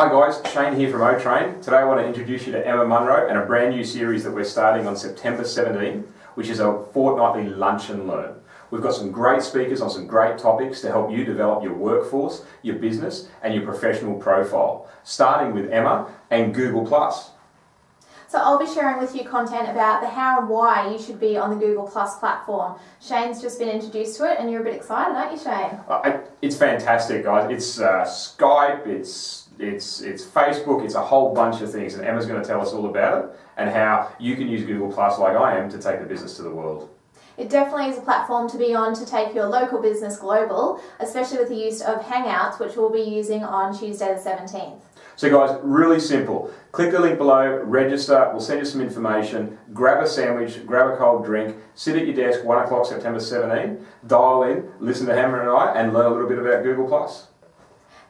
Hi guys, Shane here from O-Train. Today I want to introduce you to Emma Munro and a brand new series that we're starting on September 17, which is a fortnightly lunch and learn. We've got some great speakers on some great topics to help you develop your workforce, your business and your professional profile, starting with Emma and Google+. So I'll be sharing with you content about the how and why you should be on the Google Plus platform. Shane's just been introduced to it and you're a bit excited, aren't you Shane? Uh, it's fantastic guys. It's uh, Skype, it's, it's, it's Facebook, it's a whole bunch of things and Emma's going to tell us all about it and how you can use Google Plus like I am to take the business to the world. It definitely is a platform to be on to take your local business global, especially with the use of Hangouts, which we'll be using on Tuesday the 17th. So guys, really simple. Click the link below, register, we'll send you some information, grab a sandwich, grab a cold drink, sit at your desk, 1 o'clock September 17, dial in, listen to Emma and I, and learn a little bit about Google+.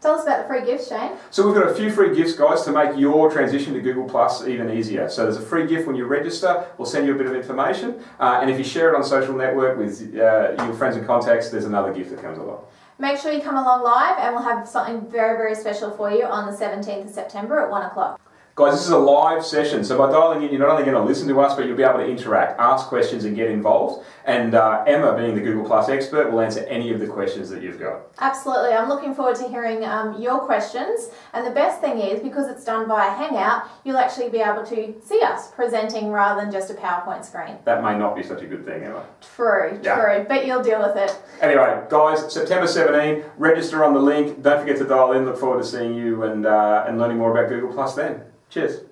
Tell us about the free gifts, Shane. So we've got a few free gifts, guys, to make your transition to Google Plus even easier. So there's a free gift when you register. We'll send you a bit of information, uh, and if you share it on social network with uh, your friends and contacts, there's another gift that comes along. Make sure you come along live and we'll have something very, very special for you on the 17th of September at 1 o'clock. Guys, this is a live session, so by dialing in, you're not only going to listen to us, but you'll be able to interact, ask questions, and get involved. And uh, Emma, being the Google Plus expert, will answer any of the questions that you've got. Absolutely. I'm looking forward to hearing um, your questions. And the best thing is, because it's done via Hangout, you'll actually be able to see us presenting rather than just a PowerPoint screen. That may not be such a good thing, Emma. True, yeah. true. But you'll deal with it. Anyway, guys, September 17, register on the link. Don't forget to dial in. Look forward to seeing you and, uh, and learning more about Google Plus then. Cheers.